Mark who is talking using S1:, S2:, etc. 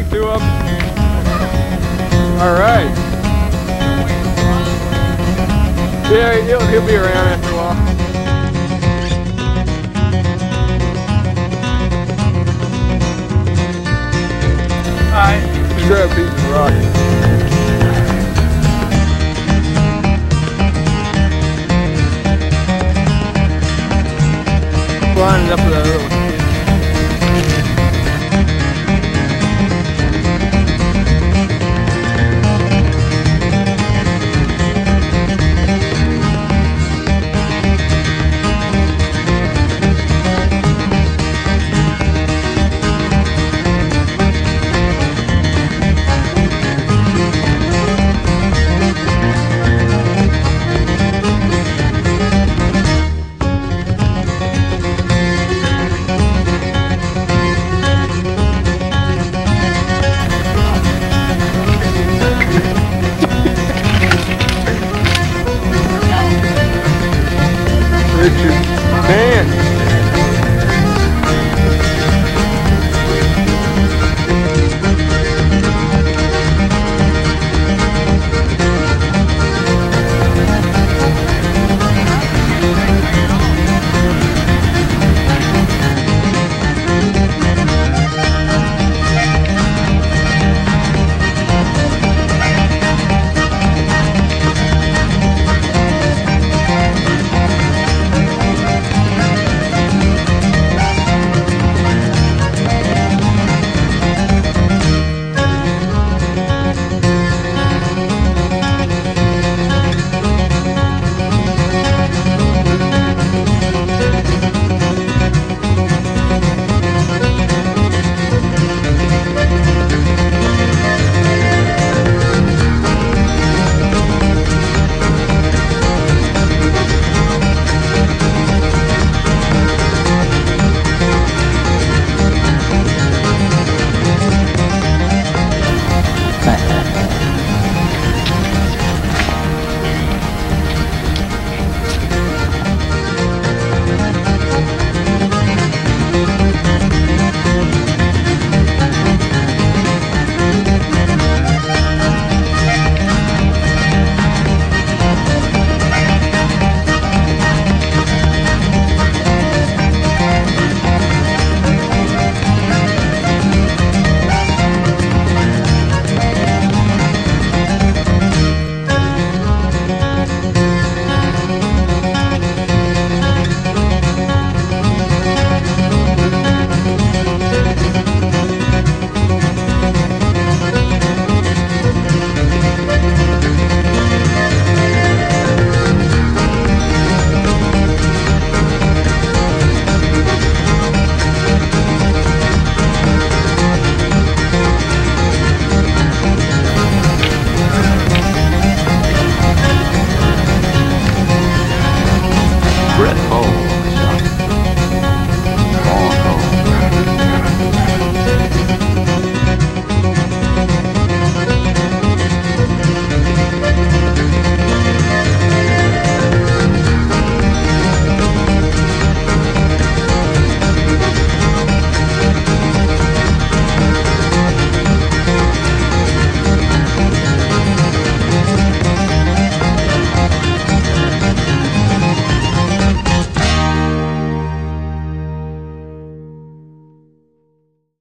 S1: mic to him. All right. Yeah, he'll, he'll be around after a while. All right, Just grab a rock. Blinded up with that Man.